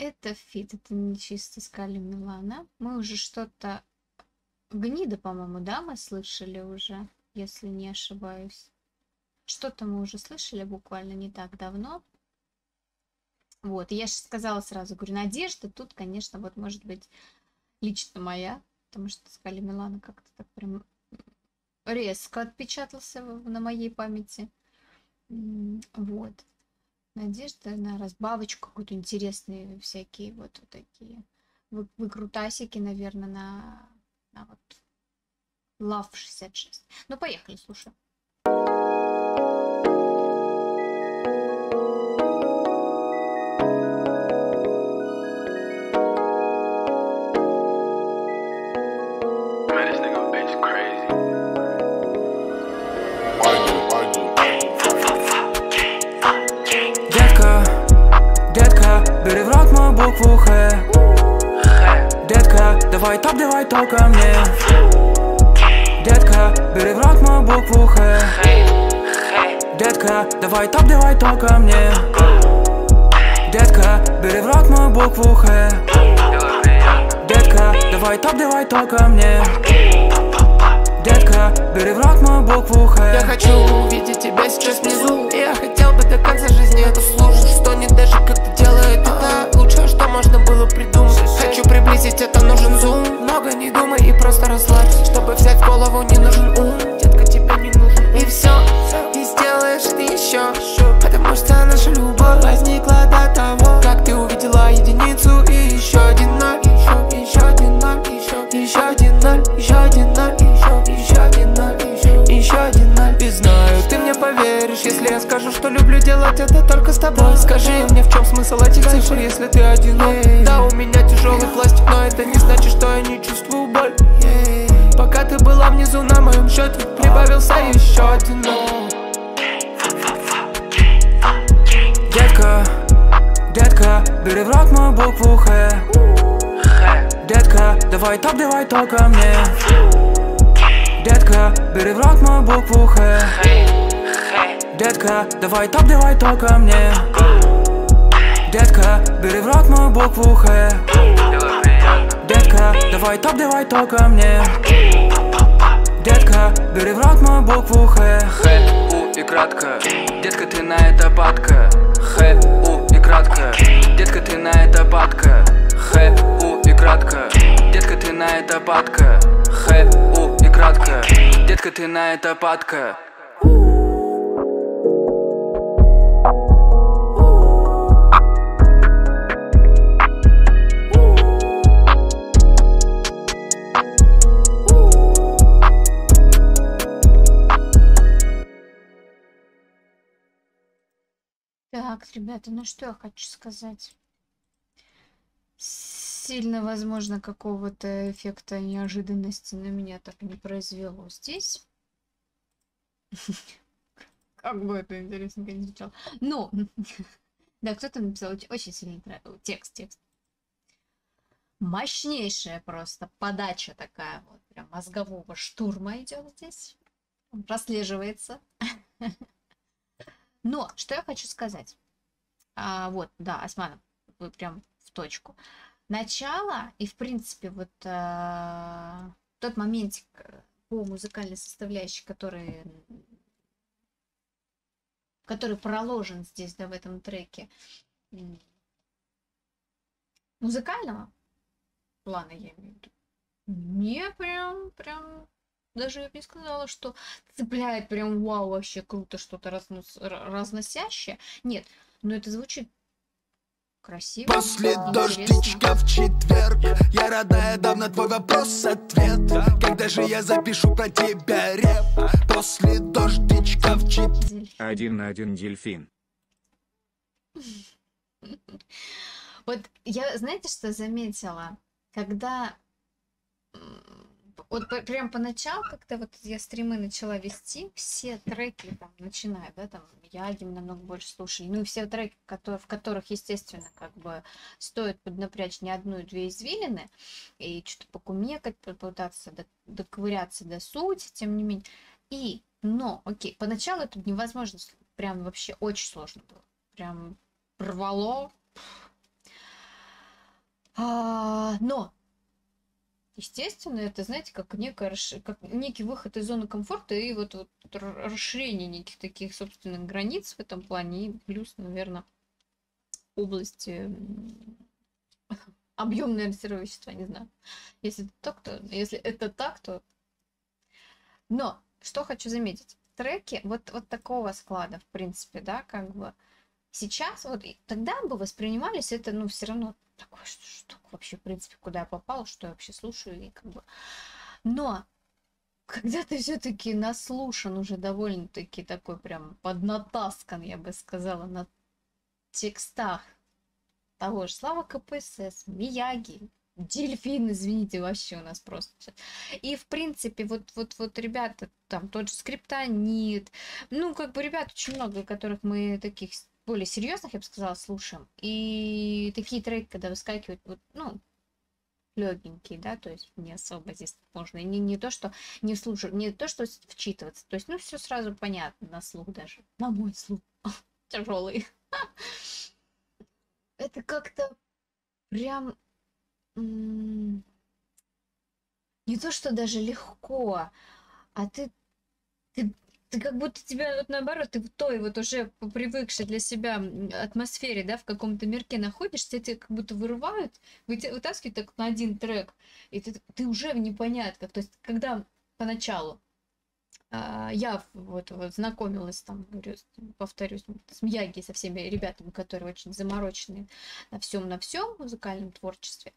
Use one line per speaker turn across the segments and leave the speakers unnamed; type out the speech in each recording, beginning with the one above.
Это фит, это не чисто Скали Милана. Мы уже что-то... Гнида, по-моему, да, мы слышали уже, если не ошибаюсь. Что-то мы уже слышали буквально не так давно. Вот, я же сказала сразу, говорю, Надежда тут, конечно, вот может быть лично моя, потому что Скали Милана как-то так прям резко отпечатался на моей памяти. Вот. Надежда на разбавочку какую-то интересные всякие вот, вот такие вы, выкрутасики, наверное, на, на вот Love 66. Ну, поехали, слушай.
Букву Х Детка, давай топ, давай то ко мне. Детка, бери в рот мою букву Х Детка, давай топ, давай то ко мне. Детка, бери в рот мою букву Х Детка, давай топ, давай то ко мне. Детка, бери в рот мою букву Х
Я хочу увидеть тебя сейчас внизу. Я хотел бы до конца жизни это слушать Что не даже как ты что можно было придумать. Хочу приблизить, это нужен зум. Много не думай и просто расслабься цифр, если ты одинок Да, у меня тяжелый пластик, но это не значит, что я не чувствую боль. Пока ты была внизу на моем счете, прибавился еще один
Детка, детка, бери в рот мою букву Х Детка, давай топ, давай то ко мне. Детка, бери в рот мою букву Х Детка, давай топ, давай то ко мне Детка, бери в рот мою букву Х Детка, давай топ, давай то ко мне. Детка, бери в рот мою букву Х
Х, У и кратко. Детка, ты на это падка. Х, У и кратко. Детка, ты на это падка. Х, У и кратко. Детка, ты на это падка. Х, У и кратко. Детка, ты на это падка
Так, ребята, ну что я хочу сказать. Сильно, возможно, какого-то эффекта неожиданности на меня так не произвело здесь. Как бы это интересно, конечно, звучало. Но, да, кто-то написал очень сильно текст, текст. Мощнейшая просто подача такая вот, прям мозгового штурма идет здесь. Прослеживается. Но, что я хочу сказать. А, вот, да, Османов, вы прям в точку. Начало и, в принципе, вот а, тот моментик по музыкальной составляющей, который, который проложен здесь, да, в этом треке, музыкального плана, я имею в виду, мне прям, прям даже я бы не сказала, что цепляет прям вау, вообще круто что-то разнос, разносящее. Нет, но это звучит красиво.
После дождичка в четверг Я родная, давно твой вопрос-ответ Когда же я запишу про тебя реп После дождичка в четверг
Один на один дельфин.
Вот я, знаете, что заметила? Когда вот прям поначалу, когда вот я стримы начала вести, все треки там, начиная, да, там, Яги намного больше слушали, ну и все треки, которые, в которых, естественно, как бы стоит поднапрячь не одну и две извилины, и что-то покумекать, попытаться доковыряться до сути, тем не менее. И, но, окей, поначалу это невозможно, прям вообще очень сложно было, прям рвало, А, но, естественно, это, знаете, как, некое, как некий выход из зоны комфорта и вот, вот расширение неких таких собственных границ в этом плане. И плюс, наверное, области объемное реагирующее вещества, не знаю. Если это так, то если это так, то. Но что хочу заметить, треки вот вот такого склада, в принципе, да, как бы сейчас вот тогда бы воспринимались это, ну все равно что, что вообще в принципе куда я попал, что я вообще слушаю и как бы. Но когда ты все-таки наслушан уже довольно-таки такой прям поднатаскан, я бы сказала, на текстах того же Слава КПСС, Мияги, Дельфин, извините, вообще у нас просто. И, в принципе, вот, вот, вот ребята, там, тот же Скриптонит, ну, как бы ребят очень много, которых мы таких более серьезных, я бы сказала, слушаем. И такие треки, когда выскакивают, вот, ну, легенькие, да, то есть не особо здесь можно. И не, не то, что не слушать, не то, что вчитываться. То есть, ну, все сразу понятно на слух даже. На мой слух. Тяжелый. Это как-то прям не то, что даже легко, а ты, ты, ты как будто тебя, вот наоборот, ты в той вот уже привыкшей для себя атмосфере, да, в каком-то мирке находишься, тебя как будто вырывают, вытаскивают так на один трек, и ты, ты уже в непонятках. То есть, когда поначалу а, я вот, вот знакомилась там, говорю, повторюсь, с Мьяги, со всеми ребятами, которые очень заморочены на всем на всем музыкальном творчестве.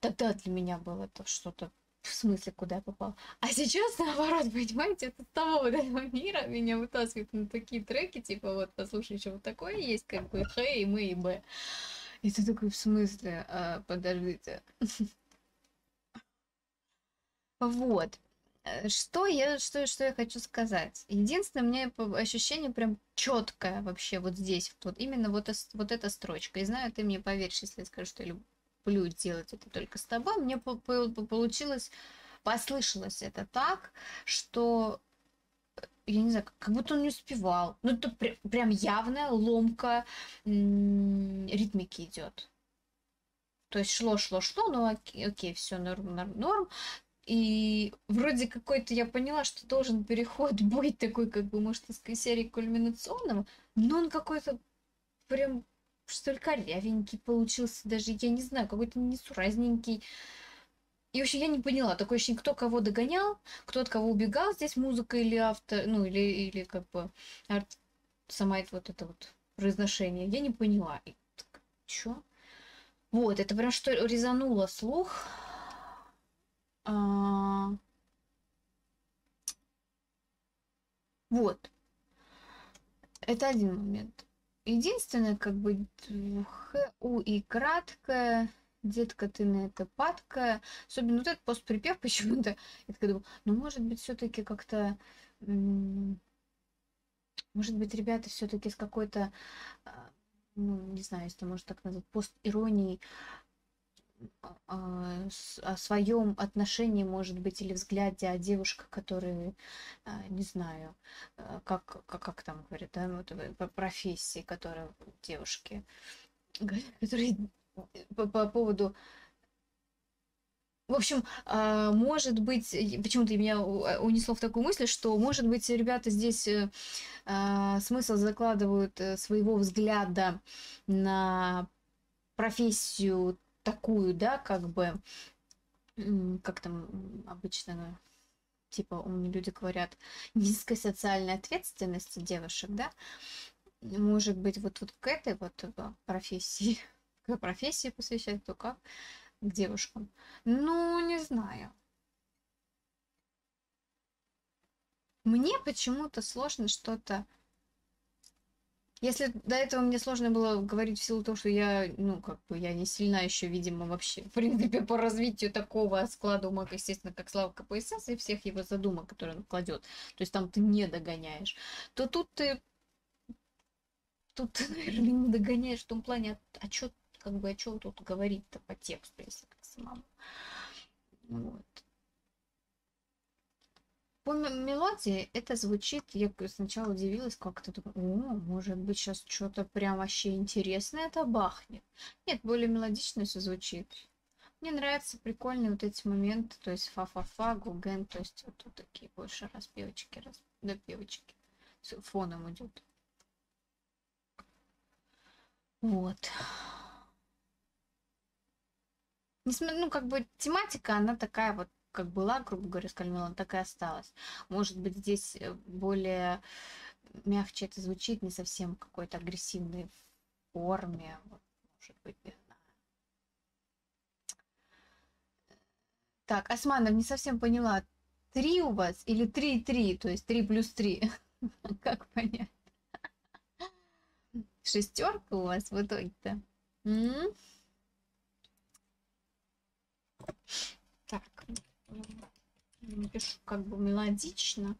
Тогда для меня было это что-то в смысле, куда я попал. А сейчас, наоборот, понимаете, это с того вот этого мира меня вытаскивают на такие треки, типа, вот, послушай, еще вот такое есть, как бы, Х и мы, и Б. И ты такой, в смысле, А, подождите. Вот. Э, Что я, что, что я хочу сказать? Единственное, у меня ощущение прям четкое вообще вот здесь, вот именно вот, вот эта строчка. И знаю, ты мне поверишь, если я скажу, что я люблю делать это только с тобой. Мне по- по- по- получилось, послышалось это так, что э, я не знаю, как- будто он не успевал. Ну, это пр- прям явная ломка ритмики идет. То есть шло, шло, шло, ну окей, окей все норм, норм, норм. И вроде какой-то я поняла, что должен переход быть такой, как бы, может, из серии кульминационного, но он какой-то прям что ли корявенький получился, даже я не знаю, какой-то несуразненький. И вообще я не поняла, такое ощущение, кто кого догонял, кто от кого убегал, здесь музыка или автор, ну или, или как бы арт, сама это вот это вот произношение, я не поняла. И так, чё? Вот, это прям что резануло слух. А, Вот. Это один момент. Единственное, как бы У и краткое. Детка, ты на это падкая. Особенно вот этот постприпев почему-то. Я такая думаю, ну, может быть, все-таки как-то... Может быть, ребята все-таки с какой-то, а, ну, не знаю, если можно так назвать, пост-иронией о своем отношении, может быть, или взгляде о девушках, которые, а, не знаю, а, как, как, как там говорят, да, вот, э, по профессии, которые девушки, которые по, по поводу в общем, а, может быть, почему-то меня унесло в такую мысль, что, может быть, ребята здесь э, а, смысл закладывают э, своего взгляда на профессию такую, да, как бы, как там обычно, типа, умные люди говорят, низкой социальной ответственности девушек, да, может быть, вот, вот к этой вот э, профессии, к профессии посвящать, то как к девушкам. Ну, не знаю. Мне почему-то сложно что-то если до этого мне сложно было говорить в силу того, что я, ну, как бы, я не сильна еще, видимо, вообще, в принципе, по развитию такого склада ума, естественно, как Слава КПСС и всех его задумок, которые он кладет. То есть там ты не догоняешь. То тут ты, тут ты, наверное, не догоняешь в том плане, а, а что, как бы, а что тут говорить-то по тексту, если как самому. Вот. По мелодии это звучит, я сначала удивилась, как-то думаю, о, может быть, сейчас что-то прям вообще интересное это бахнет. Нет, более мелодично все звучит. Мне нравятся прикольные вот эти моменты, то есть фа-фа-фа, гуген, то есть вот, вот такие больше распевочки, раз... допевочки. Фоном идет. Вот. Несмотря, ну, как бы тематика, она такая вот, как была, грубо говоря, скальмила, так и осталась. Может быть, здесь э, более мягче это звучит, не совсем какой-то агрессивной форме. Вот, может быть. Так, Османов, не совсем поняла. Три у вас или три три, то есть три плюс три? Как понять? Шестерка у вас в итоге-то? Напишу как бы мелодично.